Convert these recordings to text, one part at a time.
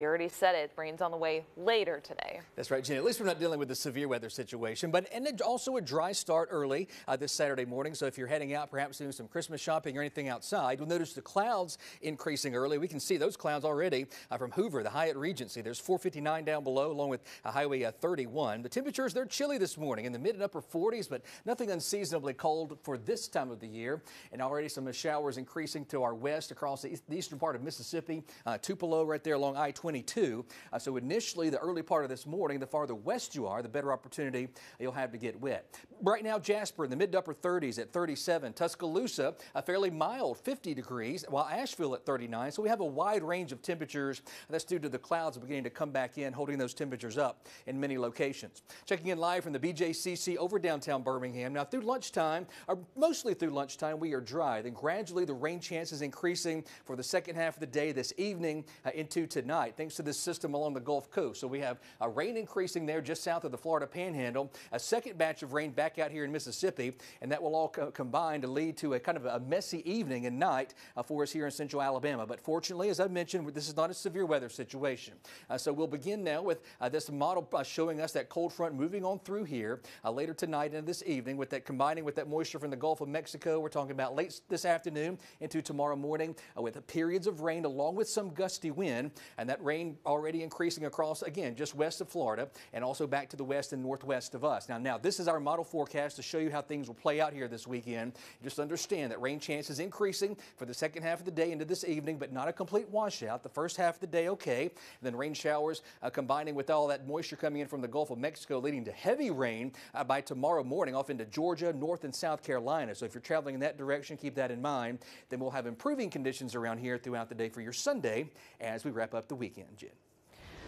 You already said it, rain's on the way later today. That's right, Jen. At least we're not dealing with the severe weather situation, but and also a dry start early uh, this Saturday morning. So if you're heading out, perhaps doing some Christmas shopping or anything outside, you'll notice the clouds increasing early. We can see those clouds already uh, from Hoover, the Hyatt Regency. There's 459 down below, along with uh, Highway 31. The temperatures, they're chilly this morning in the mid and upper 40s, but nothing unseasonably cold for this time of the year. And already some showers increasing to our west across the, eastern part of Mississippi. Uh, Tupelo right there along I-22. Uh, so initially, the early part of this morning, the farther west you are, the better opportunity you'll have to get wet. Right now, Jasper in the mid to upper 30s at 37. Tuscaloosa, a fairly mild 50 degrees, while Ashville at 39. So we have a wide range of temperatures. That's due to the clouds beginning to come back in, holding those temperatures up in many locations. Checking in live from the BJCC over downtown Birmingham. Now, through lunchtime, or mostly through lunchtime, we are dry. Then gradually, the rain chances increasing for the second half of the day this evening uh, into tonight, thanks to this system along the Gulf Coast. So we have a rain increasing there just south of the Florida Panhandle, a second batch of rain back out here in Mississippi, and that will all co combine to lead to a kind of a messy evening and night uh, for us here in central Alabama. But fortunately, as I mentioned, this is not a severe weather situation. Uh, so we'll begin now with uh, this model uh, showing us that cold front moving on through here later tonight and this evening with that combining with that moisture from the Gulf of Mexico. We're talking about late this afternoon into tomorrow morning with periods of rain along with some gusty wind and that rain already increasing across, again, just west of Florida and also back to the west and northwest of us. Now, now this is our model forecast to show you how things will play out here this weekend. Just understand that rain chances increasing for the second half of the day into this evening, but not a complete washout. The first half of the day, okay. And then rain showers uh, combining with all that moisture coming in from the Gulf of Mexico, leading to heavy rain uh, by tomorrow morning off into Georgia, North and South Carolina. So if you're traveling in that direction, keep that in mind. Then we'll have improving conditions around here throughout the day for your Sunday as we wrap up the weekend,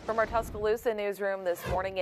From our Tuscaloosa newsroom this morning.